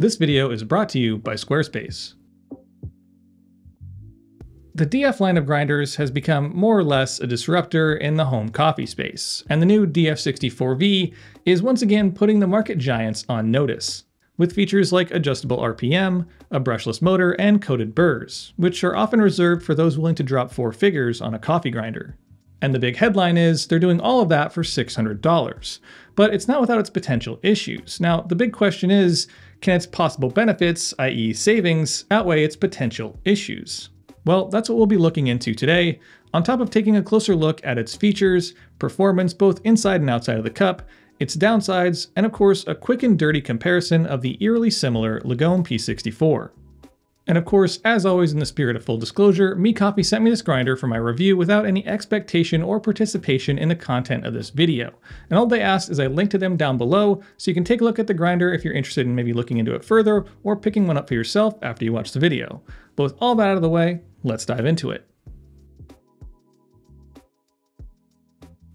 This video is brought to you by Squarespace. The DF line of grinders has become more or less a disruptor in the home coffee space, and the new DF64V is once again putting the market giants on notice, with features like adjustable RPM, a brushless motor, and coated burrs, which are often reserved for those willing to drop four figures on a coffee grinder. And the big headline is they're doing all of that for $600. But it's not without its potential issues. Now, the big question is, can its possible benefits, i.e. savings, outweigh its potential issues? Well, that's what we'll be looking into today, on top of taking a closer look at its features, performance both inside and outside of the cup, its downsides, and of course a quick and dirty comparison of the eerily similar Lagom P64. And of course, as always in the spirit of full disclosure, MiiCoffee sent me this grinder for my review without any expectation or participation in the content of this video. And all they asked is I link to them down below so you can take a look at the grinder if you're interested in maybe looking into it further or picking one up for yourself after you watch the video. But with all that out of the way, let's dive into it.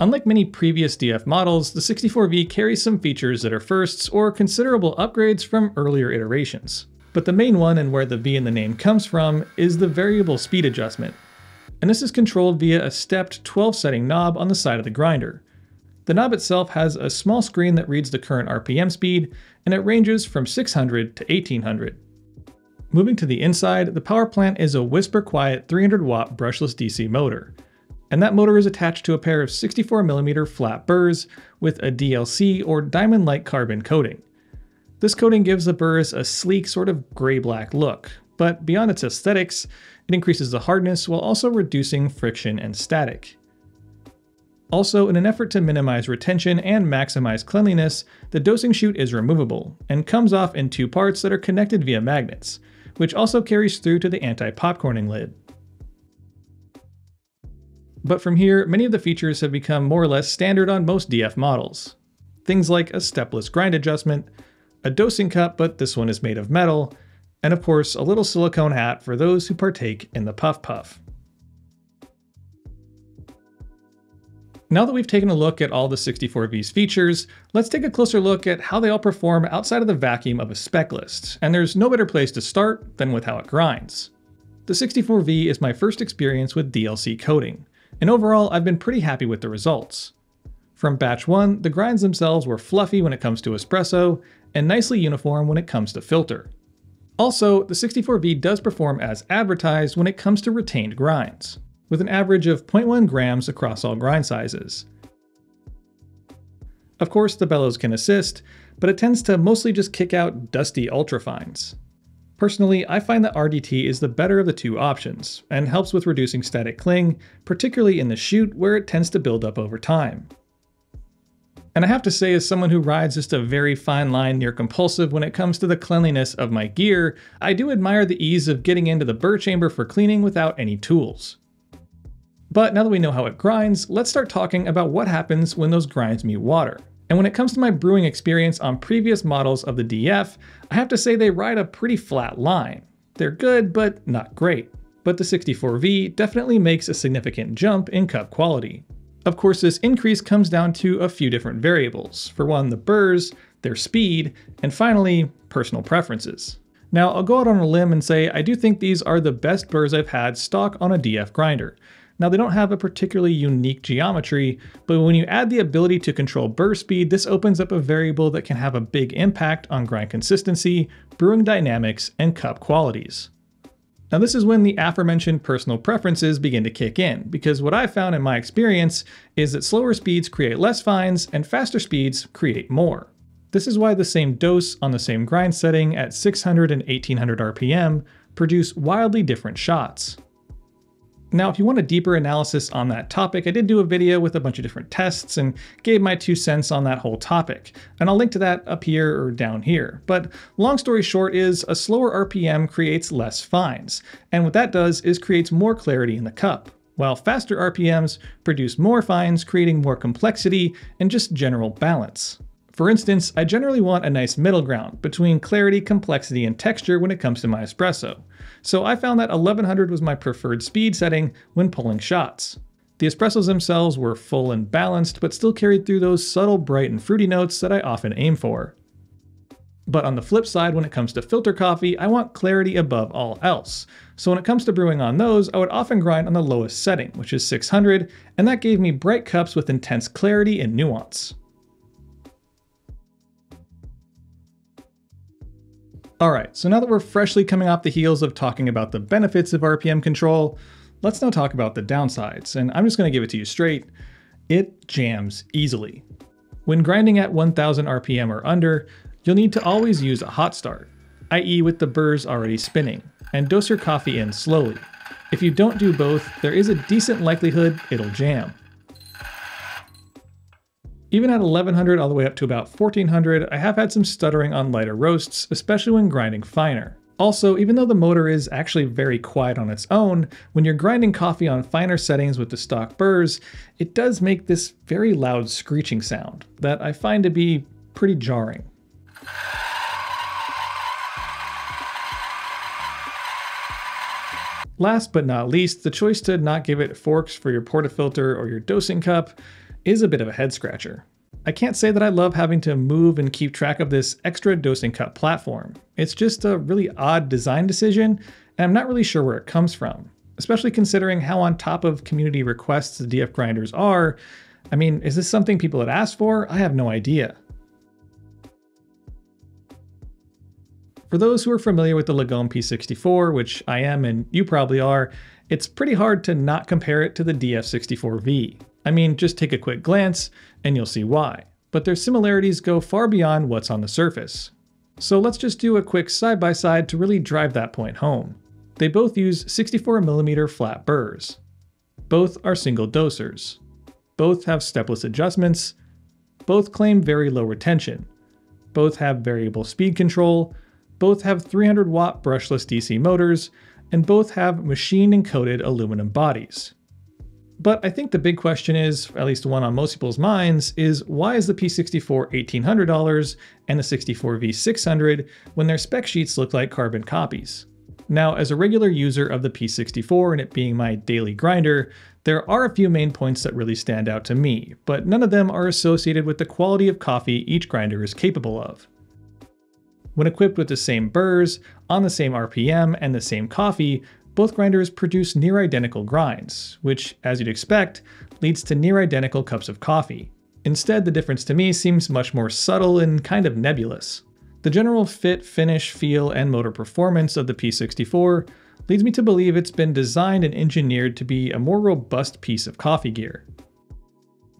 Unlike many previous DF models, the 64V carries some features that are firsts or considerable upgrades from earlier iterations. But the main one and where the V in the name comes from is the variable speed adjustment. And this is controlled via a stepped 12 setting knob on the side of the grinder. The knob itself has a small screen that reads the current RPM speed, and it ranges from 600 to 1800. Moving to the inside, the power plant is a whisper quiet 300 watt brushless DC motor. And that motor is attached to a pair of 64mm flat burrs with a DLC or diamond-like carbon coating. This coating gives the burrs a sleek sort of gray-black look, but beyond its aesthetics, it increases the hardness while also reducing friction and static. Also, in an effort to minimize retention and maximize cleanliness, the dosing chute is removable, and comes off in two parts that are connected via magnets, which also carries through to the anti-popcorning lid. But from here, many of the features have become more or less standard on most DF models. Things like a stepless grind adjustment, a dosing cup, but this one is made of metal, and of course a little silicone hat for those who partake in the puff puff. Now that we've taken a look at all the 64V's features, let's take a closer look at how they all perform outside of the vacuum of a spec list, and there's no better place to start than with how it grinds. The 64V is my first experience with DLC coating, and overall I've been pretty happy with the results. From batch 1, the grinds themselves were fluffy when it comes to espresso, and nicely uniform when it comes to filter. Also, the 64V does perform as advertised when it comes to retained grinds with an average of 0.1 grams across all grind sizes. Of course, the bellows can assist, but it tends to mostly just kick out dusty ultrafines. Personally, I find that RDT is the better of the two options, and helps with reducing static cling, particularly in the chute where it tends to build up over time. And I have to say, as someone who rides just a very fine line near compulsive when it comes to the cleanliness of my gear, I do admire the ease of getting into the burr chamber for cleaning without any tools. But now that we know how it grinds, let's start talking about what happens when those grinds meet water. And when it comes to my brewing experience on previous models of the DF, I have to say they ride a pretty flat line. They're good, but not great. But the 64V definitely makes a significant jump in cup quality. Of course, this increase comes down to a few different variables. For one, the burrs, their speed, and finally, personal preferences. Now, I'll go out on a limb and say I do think these are the best burrs I've had stock on a DF grinder, now they don't have a particularly unique geometry, but when you add the ability to control burr speed, this opens up a variable that can have a big impact on grind consistency, brewing dynamics, and cup qualities. Now this is when the aforementioned personal preferences begin to kick in, because what I've found in my experience is that slower speeds create less fines and faster speeds create more. This is why the same dose on the same grind setting at 600 and 1800 RPM produce wildly different shots. Now, if you want a deeper analysis on that topic, I did do a video with a bunch of different tests and gave my two cents on that whole topic. And I'll link to that up here or down here. But long story short is a slower RPM creates less fines. And what that does is creates more clarity in the cup, while faster RPMs produce more fines, creating more complexity and just general balance. For instance, I generally want a nice middle ground between clarity, complexity, and texture when it comes to my espresso. So I found that 1100 was my preferred speed setting when pulling shots. The espressos themselves were full and balanced, but still carried through those subtle, bright, and fruity notes that I often aim for. But on the flip side, when it comes to filter coffee, I want clarity above all else. So when it comes to brewing on those, I would often grind on the lowest setting, which is 600, and that gave me bright cups with intense clarity and nuance. Alright, so now that we're freshly coming off the heels of talking about the benefits of RPM control, let's now talk about the downsides, and I'm just going to give it to you straight. It jams easily. When grinding at 1000 RPM or under, you'll need to always use a hot start, i.e. with the burrs already spinning, and dose your coffee in slowly. If you don't do both, there is a decent likelihood it'll jam. Even at 1100 all the way up to about 1400, I have had some stuttering on lighter roasts, especially when grinding finer. Also, even though the motor is actually very quiet on its own, when you're grinding coffee on finer settings with the stock burrs, it does make this very loud screeching sound that I find to be pretty jarring. Last but not least, the choice to not give it forks for your portafilter or your dosing cup is a bit of a head scratcher. I can't say that I love having to move and keep track of this extra dosing cup platform. It's just a really odd design decision, and I'm not really sure where it comes from, especially considering how on top of community requests the DF grinders are. I mean, is this something people had asked for? I have no idea. For those who are familiar with the Lagom P64, which I am and you probably are, it's pretty hard to not compare it to the DF64V. I mean, just take a quick glance and you'll see why. But their similarities go far beyond what's on the surface. So let's just do a quick side-by-side -side to really drive that point home. They both use 64mm flat burrs. Both are single dosers. Both have stepless adjustments. Both claim very low retention. Both have variable speed control, both have 300 watt brushless DC motors, and both have machine encoded aluminum bodies. But I think the big question is, at least one on most people's minds, is why is the P64 $1,800 and the 64V 600 when their spec sheets look like carbon copies? Now, as a regular user of the P64 and it being my daily grinder, there are a few main points that really stand out to me, but none of them are associated with the quality of coffee each grinder is capable of. When equipped with the same burrs, on the same RPM, and the same coffee, both grinders produce near identical grinds, which, as you'd expect, leads to near identical cups of coffee. Instead, the difference to me seems much more subtle and kind of nebulous. The general fit, finish, feel, and motor performance of the P64 leads me to believe it's been designed and engineered to be a more robust piece of coffee gear.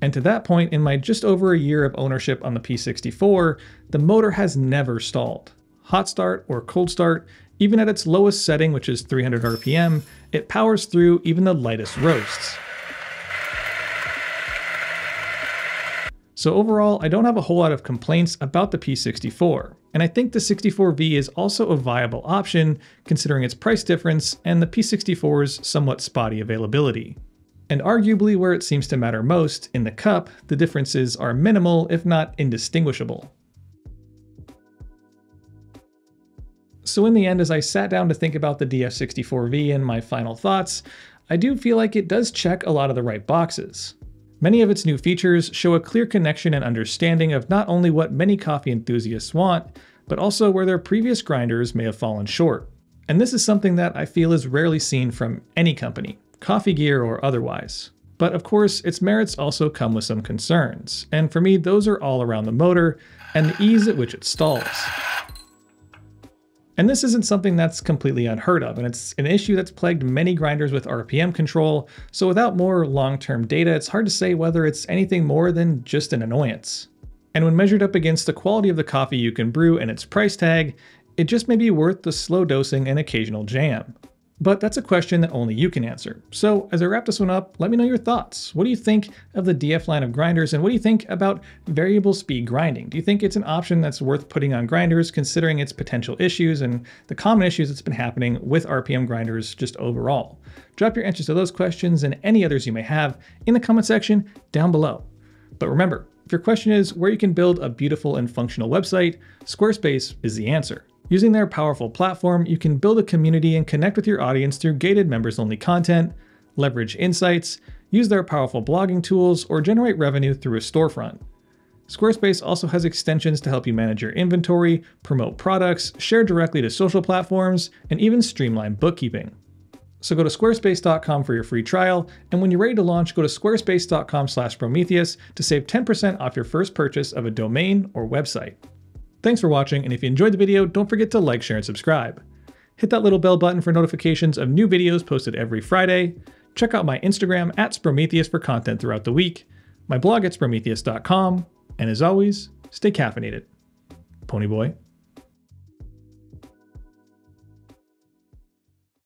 And to that point, in my just over a year of ownership on the P64, the motor has never stalled. Hot start or cold start, even at its lowest setting, which is 300 RPM, it powers through even the lightest roasts. So overall, I don't have a whole lot of complaints about the P64, and I think the 64V is also a viable option considering its price difference and the P64's somewhat spotty availability. And arguably where it seems to matter most, in the cup, the differences are minimal if not indistinguishable. So in the end, as I sat down to think about the DF64V and my final thoughts, I do feel like it does check a lot of the right boxes. Many of its new features show a clear connection and understanding of not only what many coffee enthusiasts want, but also where their previous grinders may have fallen short. And this is something that I feel is rarely seen from any company coffee gear or otherwise. But of course, its merits also come with some concerns, and for me, those are all around the motor and the ease at which it stalls. And this isn't something that's completely unheard of, and it's an issue that's plagued many grinders with RPM control, so without more long-term data, it's hard to say whether it's anything more than just an annoyance. And when measured up against the quality of the coffee you can brew and its price tag, it just may be worth the slow dosing and occasional jam. But that's a question that only you can answer. So as I wrap this one up, let me know your thoughts. What do you think of the DF line of grinders and what do you think about variable speed grinding? Do you think it's an option that's worth putting on grinders considering its potential issues and the common issues that's been happening with RPM grinders just overall? Drop your answers to those questions and any others you may have in the comment section down below. But remember, if your question is where you can build a beautiful and functional website, Squarespace is the answer. Using their powerful platform, you can build a community and connect with your audience through gated members only content, leverage insights, use their powerful blogging tools, or generate revenue through a storefront. Squarespace also has extensions to help you manage your inventory, promote products, share directly to social platforms, and even streamline bookkeeping. So go to squarespace.com for your free trial, and when you're ready to launch, go to squarespace.com/sprometheus to save 10% off your first purchase of a domain or website. Thanks for watching, and if you enjoyed the video, don't forget to like, share, and subscribe. Hit that little bell button for notifications of new videos posted every Friday. Check out my Instagram at Sprometheus for content throughout the week, my blog at sprometheus.com, and as always, stay caffeinated. Ponyboy